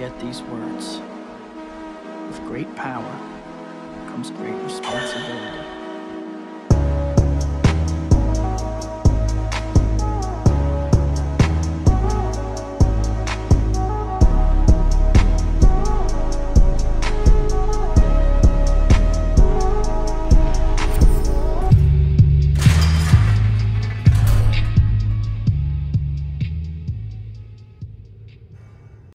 forget these words. With great power comes great responsibility.